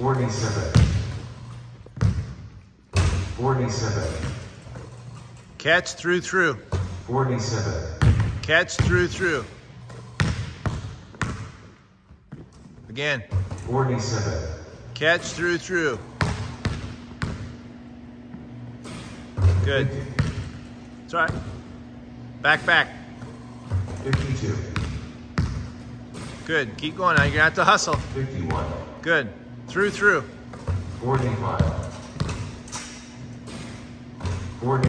47 47 Catch through through. 47 Catch through through. Again. 47 Catch through through. Good. It's all right. Back, back. 52 Good. Keep going now. You're going to have to hustle. 51 Good. Through, through. 45 40